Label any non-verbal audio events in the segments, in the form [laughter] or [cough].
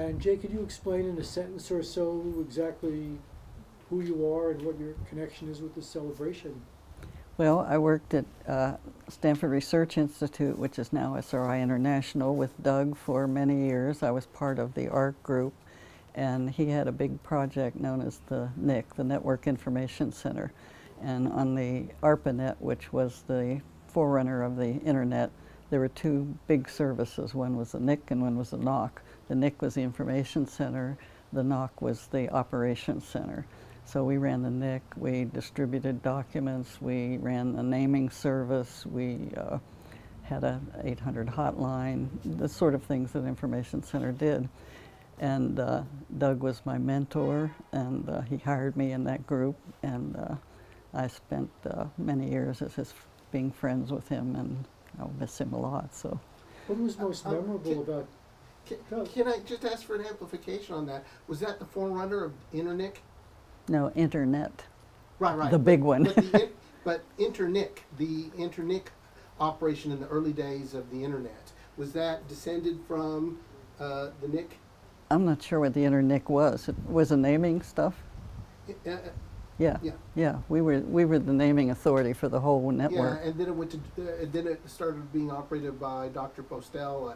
And Jay, could you explain in a sentence or so exactly who you are and what your connection is with the celebration? Well, I worked at uh, Stanford Research Institute, which is now SRI International, with Doug for many years. I was part of the ARC group, and he had a big project known as the NIC, the Network Information Center. And on the ARPANET, which was the forerunner of the internet, there were two big services. One was the NIC and one was the NOC. The NIC was the Information Center, the NOC was the Operations Center. So we ran the NIC, we distributed documents, we ran the naming service, we uh, had a 800 hotline, the sort of things that Information Center did. And uh, Doug was my mentor, and uh, he hired me in that group, and uh, I spent uh, many years as his being friends with him, and I'll miss him a lot. So What was most Uh, uh, memorable about, Can, can I just ask for an amplification on that? Was that the forerunner of Internic? no internet, Right, right. the big one. But, the, but Internic, the Internic operation in the early days of the internet, was that descended from uh, the NIC? I'm not sure what the internet was. It was a naming stuff. Uh, uh, Yeah, yeah. yeah. We were we were the naming authority for the whole network. Yeah, and then it went to, uh, then it started being operated by Dr. Postel. Uh,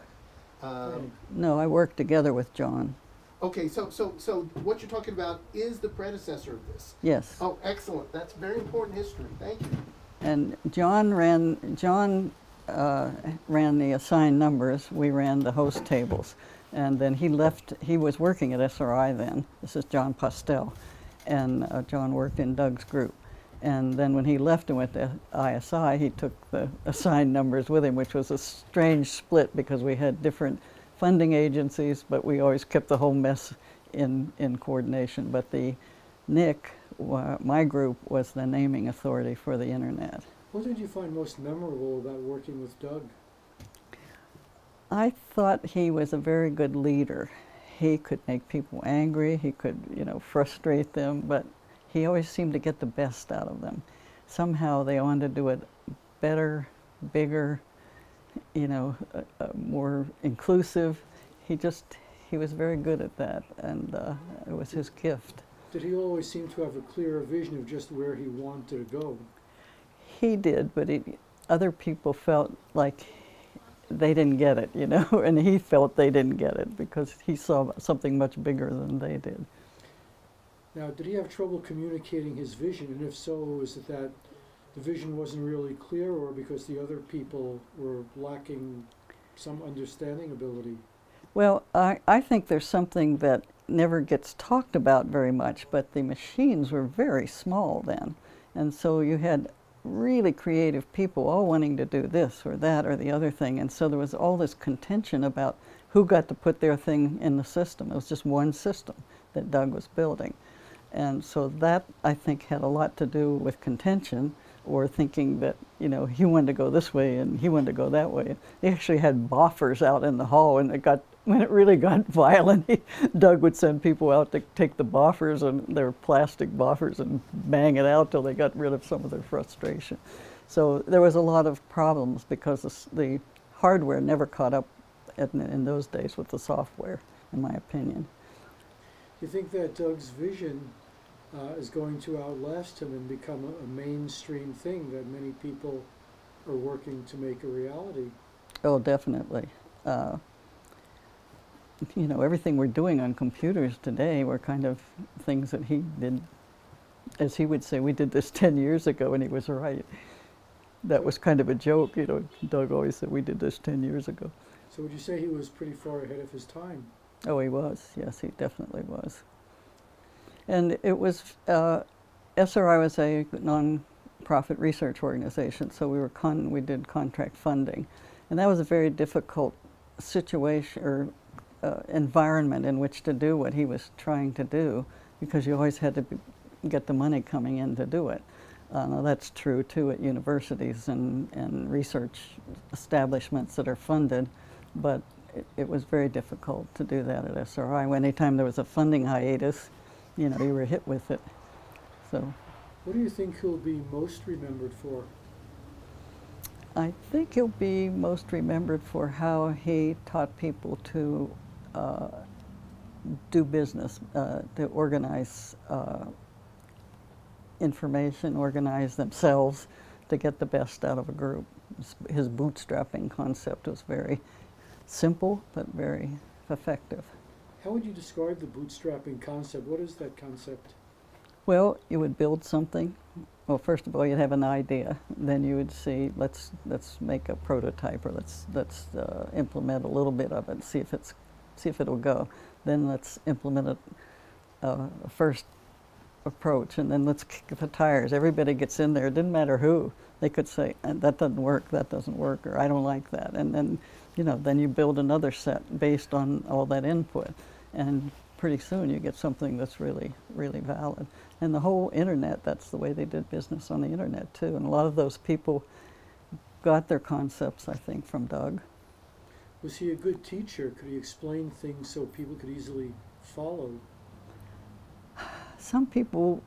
um, No, I worked together with Jon. Okay, so so so what you're talking about is the predecessor of this. Yes. Oh, excellent. That's very important history. Thank you. And Jon ran Jon uh, ran the assigned numbers. We ran the host tables, and then he left. He was working at SRI then. This is Jon Postel, and uh, Jon worked in Doug's group. And then when he left and went to ISI, he took the assigned numbers with him, which was a strange split because we had different funding agencies, but we always kept the whole mess in, in coordination. But the NIC, my group, was the naming authority for the internet. what did you find most memorable about working with Doug? I thought he was a very good leader. He could make people angry, he could, you know, frustrate them, but he always seemed to get the best out of them. Somehow they wanted to do it better, bigger, you know, uh, uh, more inclusive. He just, he was very good at that, and uh, it was his gift. Did he always seem to have a clearer vision of just where he wanted to go? He did, but he, other people felt like they didn't get it, you know, [laughs] and he felt they didn't get it because he saw something much bigger than they did. Now, did he have trouble communicating his vision? And if so, was it that the vision wasn't really clear or because the other people were lacking some understanding ability? Well, I, I think there's something that never gets talked about very much, but the machines were very small then. And so you had really creative people all wanting to do this or that or the other thing. And so there was all this contention about who got to put their thing in the system. It was just one system that Doug was building. And so that, I think, had a lot to do with contention or thinking that, you know, he wanted to go this way and he wanted to go that way. They actually had boffers out in the hall and it got, [laughs] when it really got [laughs] violent, he, [laughs] Doug would send people out to take the boffers and their plastic boffers and bang it out till they got rid of some of their frustration. So there was a lot of problems because the, the hardware never caught up in, in those days with the software, in my opinion. Do you think that Doug's vision uh, is going to outlast him and become a, a mainstream thing that many people are working to make a reality? Oh, definitely. Uh, you know, everything we're doing on computers today were kind of things that he did, as he would say, we did this [laughs] 10 years ago, and he was right. That was kind of a joke, you know. Doug always said, we did this 10 years ago. So would you say he was pretty far ahead of his time? Oh, he was. Yes, he definitely was. And it was, uh, SRI was a non-profit research organization, so we were con- we did contract funding, and that was a very difficult situation or uh, environment in which to do what he was trying to do, because you always had to be, get the money coming in to do it. Uh, now that's true too at universities and, and research establishments that are funded, but it, it was very difficult to do that at SRI. Anytime there was a funding hiatus, you know, you were hit with it. So What do you think he'll be most remembered for? I think he'll be most remembered for how he taught people to uh, do business, uh, to organize uh, information, organize themselves to get the best out of a group. His- His bootstrapping concept was very simple but very effective. How would you describe the bootstrapping concept? What is that concept? Well, you would build something. Well, first of all, you'd have an idea. Then you would see, let's let's make a prototype, or let's let's uh, implement a little bit of it, see if it's see if it'll go. Then let's implement a, uh, first approach, and then let's kick the tires. Everybody gets in there. It didn't matter who. They could say "Uh, that doesn't work, that doesn't work, or I don't like that, and then you know then you build another set based on all that input, and pretty soon you get something that's really really valid. And the whole internet, that's the way they did business on the internet too. And a lot of those people got their concepts, I think, from Doug. Was he a good teacher? Could he explain things so people could easily follow? Some people,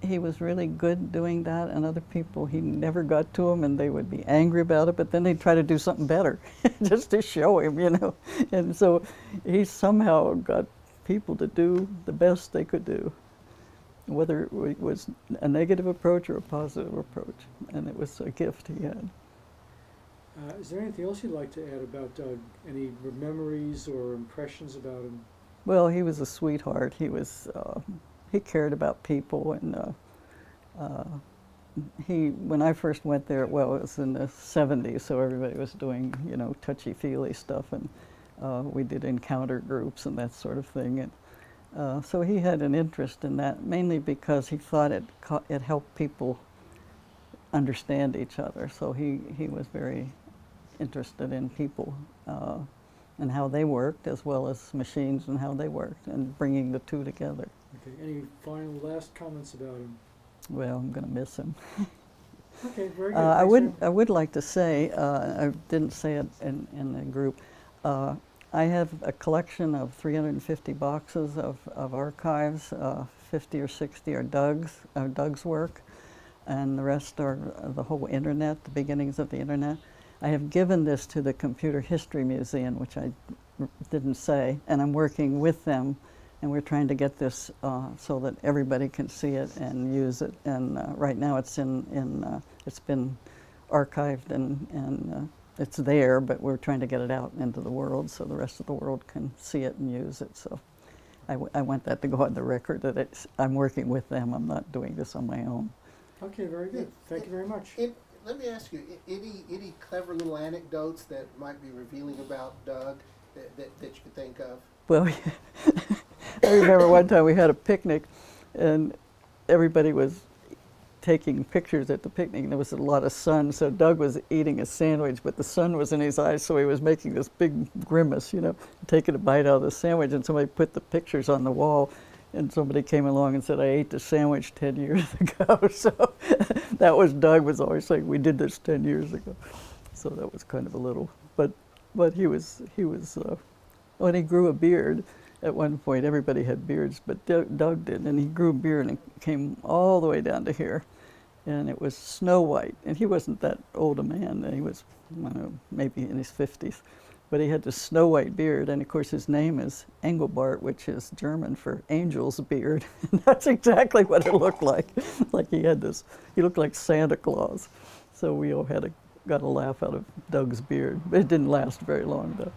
he was really good doing that, and other people, he never got to them and they would be angry about it, but then they'd try to do something better [laughs] just to show him, you know. [laughs] And so he somehow got people to do the best they could do, whether it was a negative approach or a positive approach. And it was a gift he had. Uh, is there anything else you'd like to add about Doug? Any memories or impressions about him? Well, he was a sweetheart. He was uh, he cared about people, and uh, uh, he when I first went there, well, it was in the '70s, so everybody was doing you know touchy feely stuff, and uh, we did encounter groups and that sort of thing, and uh, so he had an interest in that mainly because he thought it it helped people understand each other. So he he was very interested in people. Uh, and how they worked, as well as machines and how they worked, and bringing the two together. Okay. Any final last comments about him? Well, I'm going to miss him. Okay, very good. Uh, I would I would like to say uh, I didn't say it in, in the group. Uh, I have a collection of 350 boxes of, of archives. Uh, 50 or 60 are Doug's are Doug's work, and the rest are uh, the whole internet, the beginnings of the internet. I have given this to the Computer History Museum, which I didn't say, and I'm working with them, and we're trying to get this uh, so that everybody can see it and use it. And uh, right now, it's in in uh, it's been archived and and uh, it's there, but we're trying to get it out into the world so the rest of the world can see it and use it. So. I, w- I want that to go on the record that it's, I'm working with them. I'm not doing this on my own. Okay, very good. Thank you very much. It, let me ask you, any, any clever little anecdotes that might be revealing about Doug that, that, that you could think of? Well, [laughs] I remember one time we had a picnic, and everybody was taking pictures at the picnic. And there was a lot of sun, so Doug was eating a sandwich, but the sun was in his eyes, so he was making this big grimace, you know, taking a bite out of the sandwich. And somebody put the pictures on the wall, and somebody came along and said, "I ate the sandwich ten years [laughs] ago." so [laughs] that was Doug was always saying, "We did this ten years ago." So that was kind of a little, but but he was he was. Uh, when he grew a beard, at one point everybody had beards, but Doug, did, and he grew a beard and came all the way down to here, and it was snow white. And he wasn't that old a man; he was, I know, maybe in his fifties, but he had this snow white beard, and of course his name is Engelbart, which is German for angel's beard. [laughs] and that's exactly what it looked like. [laughs] like he had this, he looked like Santa Claus. So we all had a got a laugh out of Doug's beard, but it didn't last very long though.